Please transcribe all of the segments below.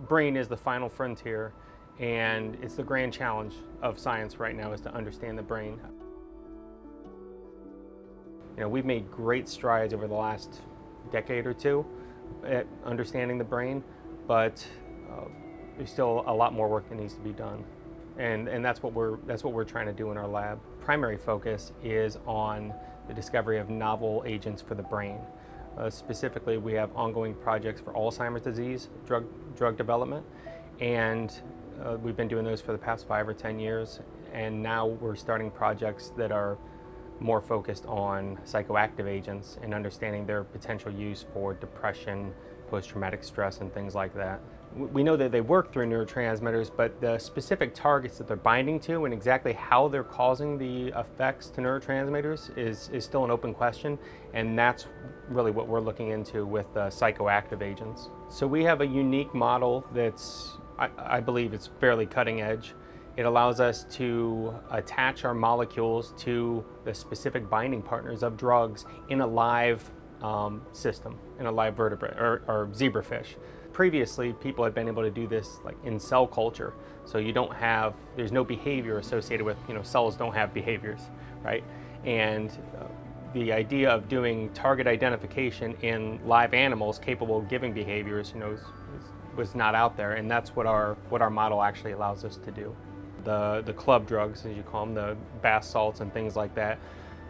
brain is the final frontier and it's the grand challenge of science right now is to understand the brain. You know, we've made great strides over the last decade or two at understanding the brain, but uh, there's still a lot more work that needs to be done. And, and that's, what we're, that's what we're trying to do in our lab. Primary focus is on the discovery of novel agents for the brain. Uh, specifically, we have ongoing projects for Alzheimer's disease drug, drug development, and uh, we've been doing those for the past five or 10 years, and now we're starting projects that are more focused on psychoactive agents and understanding their potential use for depression, post-traumatic stress, and things like that. We know that they work through neurotransmitters, but the specific targets that they're binding to and exactly how they're causing the effects to neurotransmitters is, is still an open question, and that's really what we're looking into with uh, psychoactive agents. So we have a unique model that's, I, I believe it's fairly cutting edge. It allows us to attach our molecules to the specific binding partners of drugs in a live um, system, in a live vertebrate or, or zebrafish. Previously, people had been able to do this like in cell culture. So you don't have, there's no behavior associated with, you know, cells don't have behaviors, right? And uh, the idea of doing target identification in live animals capable of giving behaviors, you know, was, was not out there, and that's what our what our model actually allows us to do the, the club drugs, as you call them, the bath salts and things like that.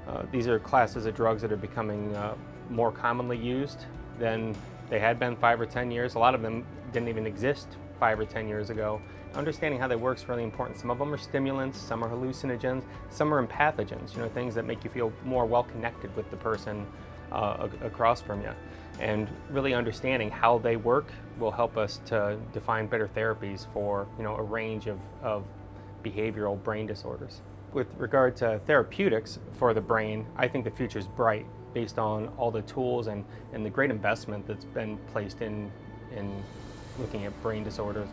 Uh, these are classes of drugs that are becoming uh, more commonly used than they had been five or 10 years. A lot of them didn't even exist five or 10 years ago. Understanding how they work is really important. Some of them are stimulants, some are hallucinogens, some are empathogens, you know, things that make you feel more well connected with the person uh, across from you. And really understanding how they work will help us to define better therapies for, you know, a range of, of behavioral brain disorders. With regard to therapeutics for the brain, I think the future is bright based on all the tools and, and the great investment that's been placed in, in looking at brain disorders.